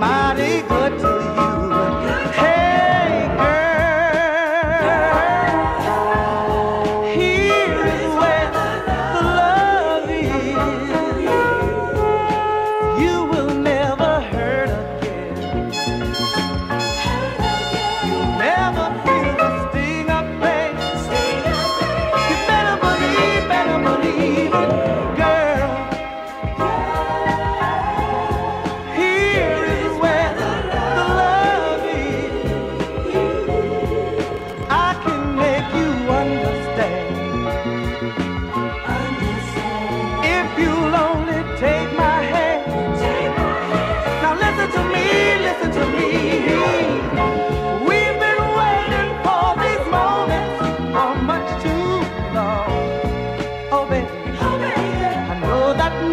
mighty good to you.